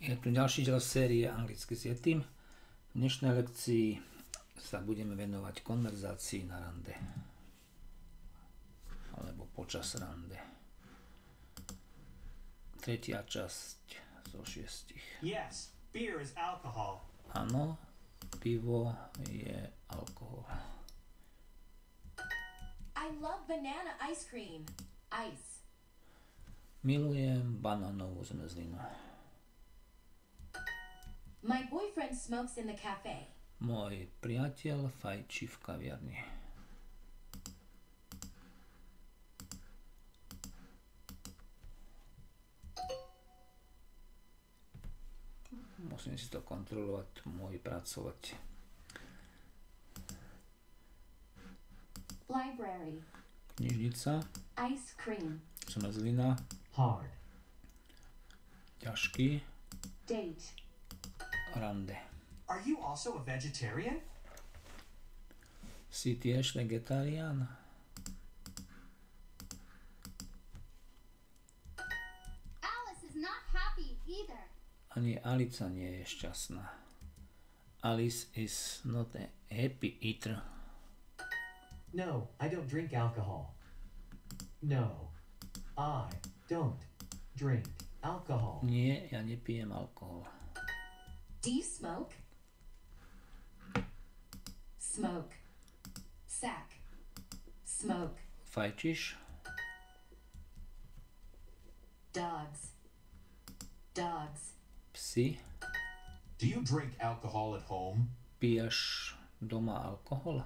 Je tu ďalší diel série Anglicky s Yetim. V dnešnej lekcii sa budeme venovať konverzácii na rande. Alebo počas rande. Tretia časť zo šiestich. Yes, beer is alcohol. Áno, pivo je alkohol. I love banana ice cream. Ice. Milujem banánovú zmrzlinu. My boyfriend smokes in the cafe. Môj priateľ fajčí v kaviarni. Musím si to kontrolovať, môj pracovať. Library. Knižnica, Ice cream. zmrzlina, Hard. ťažký, Date. Rande. Are you also a vegetarian? Si tiež vegetarián? Alice is not happy either. Ani Alica nie je šťastná. Alice is not a happy eater. No, I don't drink alcohol. No, I don't drink alcohol. Nie, ja nepijem alkohol. Do you smoke? Smoke. Sack. Smoke. Fajčiš? Dogs. Dogs. Psi? Do you drink alcohol at home? Piješ doma alkohol?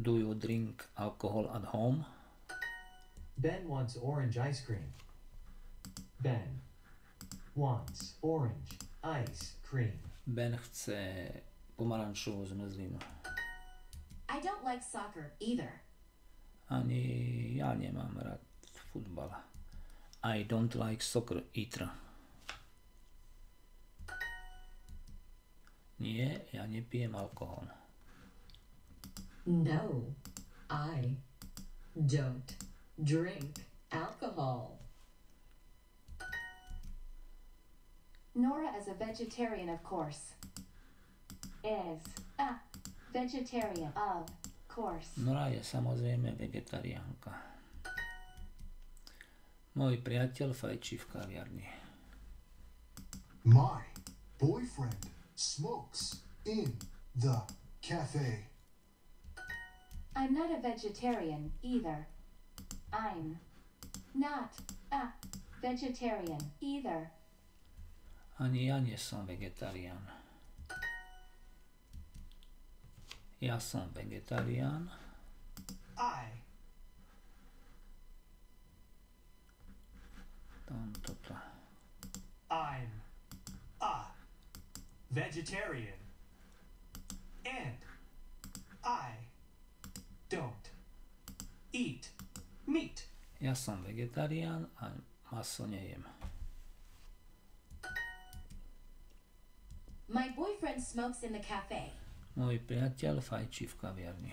Do you drink alcohol at home? Ben wants orange ice cream. Ben wants orange ice cream. Ben chce pomarančovú zmrzlinu. I don't like soccer either. Ani ja nemám rád futbal. I don't like soccer either. Nie, ja nepijem alkohol. No, I don't drink alcohol. Nora is a vegetarian, of course. Is a vegetarian, of course. Nora je samozrejme vegetariánka. Môj priateľ fajčí v kaviarni. My boyfriend smokes in the cafe. I'm not a vegetarian either. I'm not a vegetarian either. Ani ja nie som vegetarián. Ja som vegetarián. I. Tam toto. I'm a vegetarian. And I don't eat meat. Ja som vegetarián a maso nejem. My boyfriend smokes in the cafe. Môj priateľ fajčí v kaviarni.